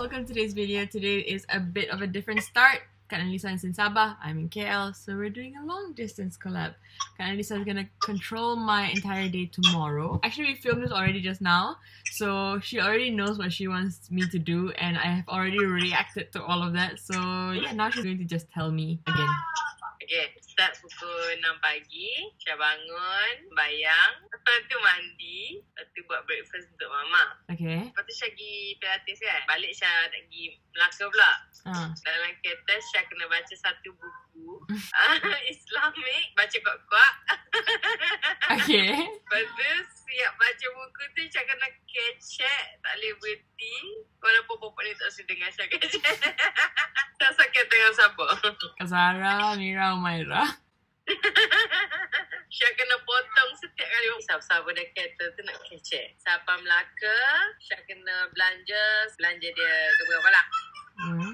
welcome to today's video. Today is a bit of a different start. Kak Nellisa is in Sabah, I'm in KL, so we're doing a long distance collab. Kak Nellisa is gonna control my entire day tomorrow. Actually, we filmed this already just now, so she already knows what she wants me to do, and I have already reacted to all of that. So yeah, now she's going to just tell me again. Okay, start pukul 6 pagi. Syah bangun, bayang. Lepas tu mandi. Lepas tu buat breakfast untuk mama. Okay. Lepas tu Syah pergi pilates kan. Balik Syah nak pergi Melaka pula. Uh, Dalam kereta Syah kena baca satu buku. Islamic. Baca kuat-kuat. okay. Lepas tu siap baca buku tu Syah kena kecek. Tak boleh berhenti. Walaupun popok ni tak suka dengar Syah kecek. tak sakit dengan siapa. Kazara, Mira, Umaira. Syah kena potong setiap kali Sabar-sabar dah kereta tu nak kecek Sampai Melaka Syah kena belanja Belanja dia ke berapa lah Hmm.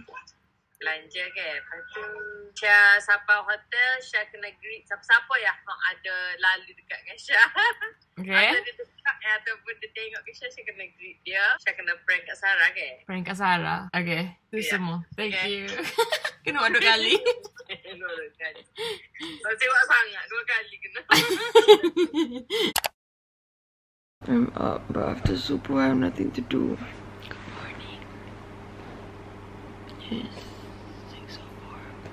Belanja kan Lepas tu Syah sampai hotel Syah kena greet Siapa-siapa ya Yang ada lalu dekat dengan Syah Okay. Atau dia dekat eh, Ataupun dia tengok ke Syah Syah kena greet dia Syah kena prank kat Sarah kan Prank Kak Sarah. Okay. Itu Yeah. semua. Thank Okay. you. Kena buat dua kali. Dua kali Kau tengok sangat Dua kali kena I'm up, but after super, I have nothing to do. Good morning. It's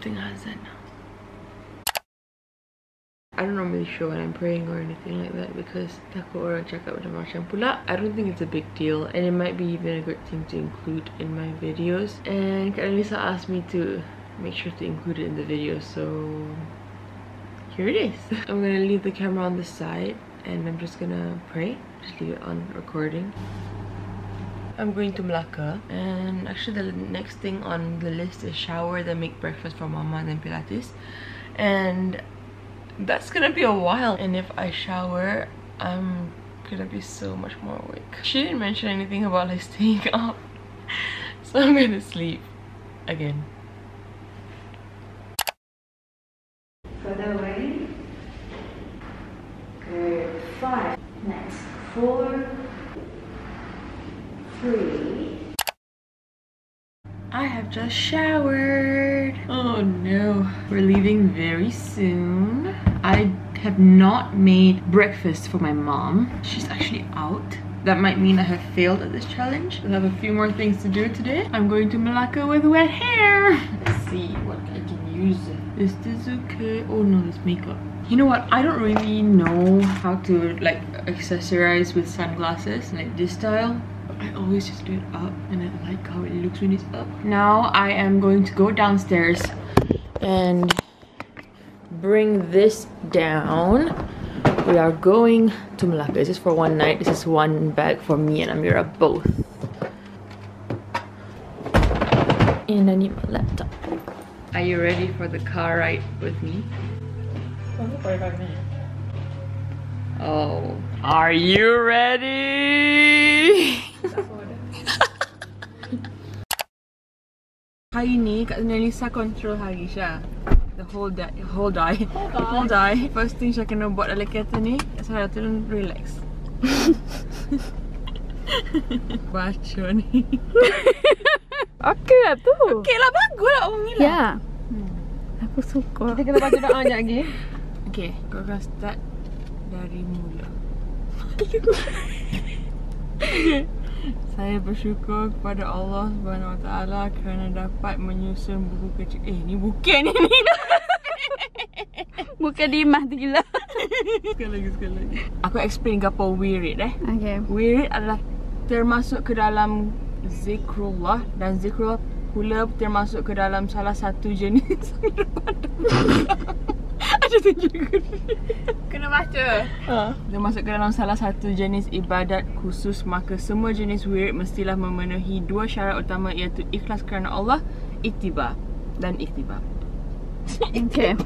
6.04. Tengah azan. I don't normally show when I'm praying or anything like that because pula. I don't think it's a big deal and it might be even a good thing to include in my videos. And Kak Lisa asked me to make sure to include it in the video, so here it is. I'm gonna leave the camera on the side and I'm just gonna pray. Just leave it on recording. I'm going to Malacca and actually the next thing on the list is shower, then make breakfast for mama and then Pilates. And that's gonna be a while. And if I shower, I'm gonna be so much more awake. She didn't mention anything about like staying up. So I'm gonna sleep again. I have just showered. Oh no. We're leaving very soon. I have not made breakfast for my mom. She's actually out. That might mean I have failed at this challenge. I have a few more things to do today. I'm going to Malacca with wet hair. Let's see what I can use. Is this okay? Oh no, this makeup. You know what? I don't really know how to like accessorize with sunglasses like this style. I always just do it up and I like how it looks when it's up. Now I am going to go downstairs and bring this down. We are going to Malacca. This is for one night. This is one bag for me and Amira both. And I need my laptop. Are you ready for the car ride with me? Oh, are you ready? Hari ni Kak Nelisa control hari Syah. The whole day, whole day, whole day. First thing Syah kena buat dalam kereta ni, saya turun relax. Baca ni. Okey lah tu. Okay lah, bagus lah Umi lah. Ya. Aku suka. Kita kena baca doa sekejap lagi. Okay, kau akan start dari mula. Saya bersyukur kepada Allah Subhanahu Wa Taala kerana dapat menyusun buku kecil. Eh, ni bukan ni. Bukan dimah tu gila. sekali lagi, sekali lagi. Aku explain apa wirid eh. Okey. Wirid adalah termasuk ke dalam zikrullah dan zikrullah pula termasuk ke dalam salah satu jenis Ada tunjuk Kena baca. Ha. Termasuk ke dalam salah satu jenis ibadat khusus maka semua jenis wirid mestilah memenuhi dua syarat utama iaitu ikhlas kerana Allah, ittiba dan iktiba. Okey.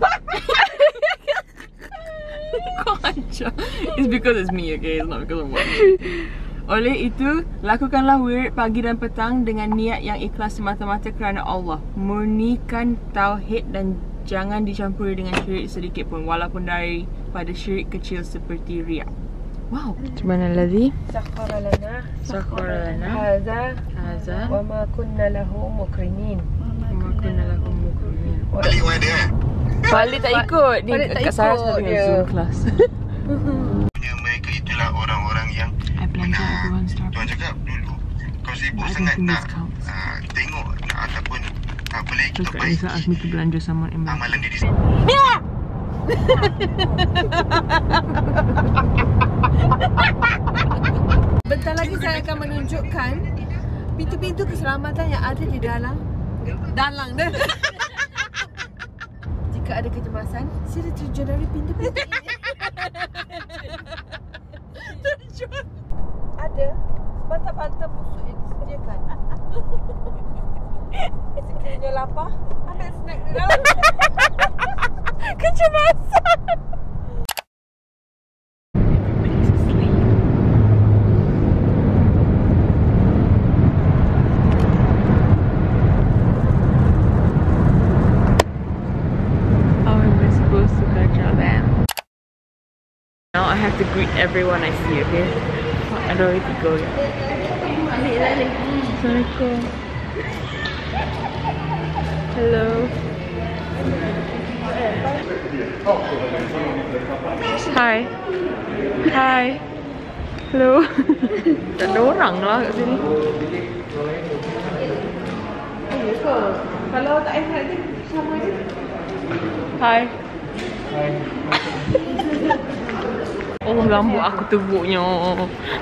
Kau ajar. It's because it's me, okay? It's not because of what. Oleh itu, lakukanlah wirid pagi dan petang dengan niat yang ikhlas semata-mata kerana Allah. Murnikan tauhid dan Jangan dicampuri dengan syirik sedikit pun walaupun dari pada syirik kecil seperti ria. Wow. Cuma lazi. Sakhara lana. Sakhara lana. Haza. Haza. Wa ma kunna lahu mukrinin. Wa ma kunna lahu mukrinin. Wa dia. Eh? Balik tak ikut. Dia tak kat Sarah sebab Zoom kelas. Punya mereka itulah orang-orang yang I belanja everyone start. Tuan cakap dulu. Kau sibuk sangat nak uh, tengok nak ataupun uh, Boleh kita Kak Nisa ask me baiki to belanja someone in my Amalan diri sendiri. Bentar lagi saya akan menunjukkan pintu-pintu keselamatan yang ada di dalam dalang dah. Jika ada kecemasan, sila terjun dari pintu-pintu Sekiranya lapar, ambil snack di dalam. kecemasan. Everybody's oh, asleep. How am I supposed to control them? Now I have to greet everyone I see, okay? I don't need to go yet. Assalamualaikum. Hello. Hi. Hi. Hello. Tak ada orang lah kat sini. Hi. Oh rambut aku teruknya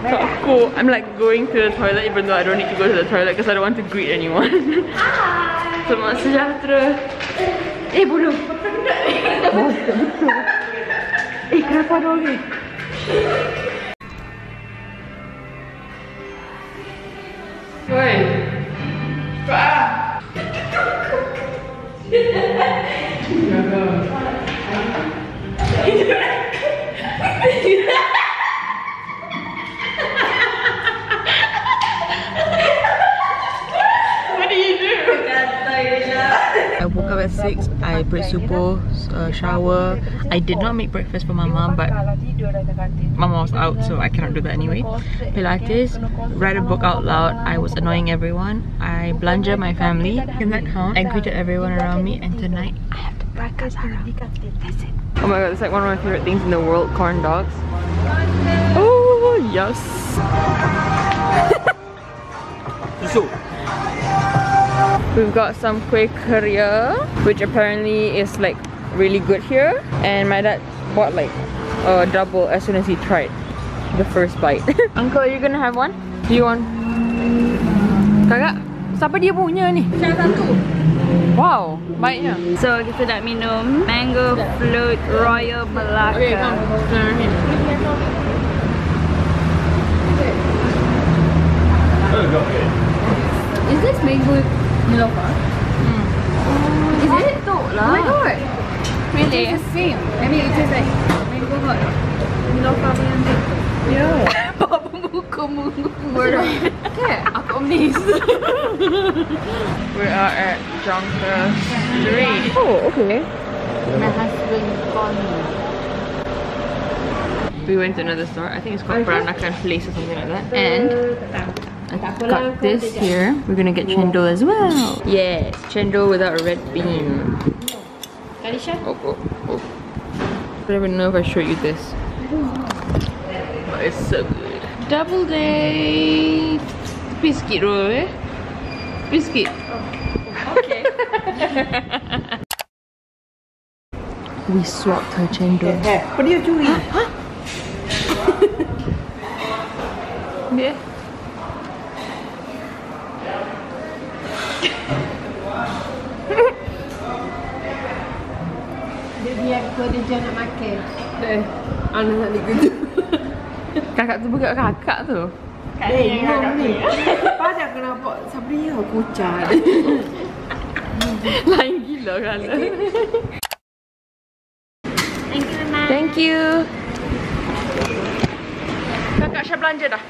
Takut I'm like going to the toilet even though I don't need to go to the toilet because I don't want to greet anyone yaptırması yaptırı. E bunu. Ekran falan oluyor. At 6, I prayed subuh, uh, shower. I did not make breakfast for my mom, but Kalau tidur dah terkantin. Mama was out, so I cannot do that anyway. Pilates, read a book out loud. I was annoying everyone. I belanja my family. Can that count? I greeted everyone around me, and tonight I have to buy Kak Sara. That's it. Oh my god, it's like one of my favorite things in the world corn dogs. Oh, yes. We've got some kueh keria, which apparently is like really good here. And my dad bought like a double as soon as he tried the first bite. Uncle, are you gonna have one? Do you want? Kakak, siapa dia punya ni? Saya satu. Wow, baiknya. So kita nak minum Mango Float Royal Melaka. Okay, come. Is this mango Nilofa? Hmm. Is it? Oh my god! Really? It's the same. I mean, it tastes like mango hot. Nilofa punya milk. Yeah. Apa muka muka Okay, aku amazed. We are at Jonker Street. Oh, okay. My husband called me. We went to another store. I think it's called Peranakan Place or something like that. And I got this here. We're gonna get chendol as well. Yes, chendol without a red bean. Kalisha? Oh, oh, oh. I don't even know if I showed you this. But it's so good. Double day biscuit roll, eh? Biscuit. okay. we swapped her chendol. Apa dia curi? Yeah. Dia biar kau dia jangan nak makan. Eh, anak nak gitu. Kakak tu bukan kakak tu. Eh, minum ni. Pada kenapa Sabri ya kucar. Lain gila kan. Thank you. Kakak Syah belanja dah.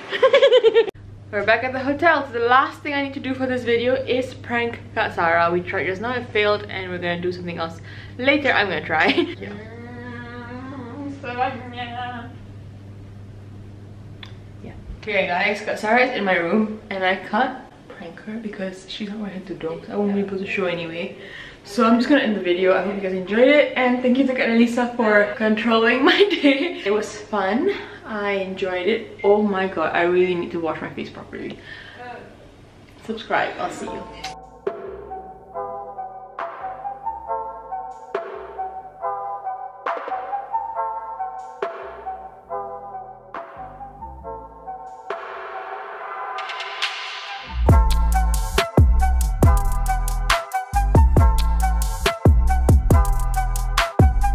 We're back at the hotel. So the last thing I need to do for this video is prank Kak Sarah. We tried just now, it failed, and we're gonna do something else later. I'm gonna try. yeah. yeah. Okay guys, Kak Sarah is in my room and I can't prank her because she's not wearing the dogs. I won't be able to show anyway. So I'm just gonna end the video. I hope you guys enjoyed it and thank you to Annalisa for controlling my day. It was fun. I enjoyed it. Oh my god, I really need to wash my face properly. Oh. Subscribe, I'll see you.